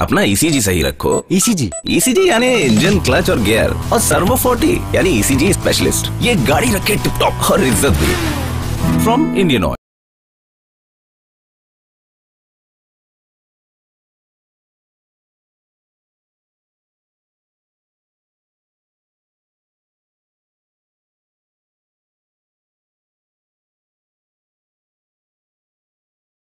अपना ईसीजी सही रखो। ईसीजी ईसीजी यानी इंजन क्लच और गियर। और सर्वो फोर्टी यानी ईसीजी स्पेशलिस्ट ये गाड़ी रखे टिप टॉप और इज़्ज़त भी। From Indian oil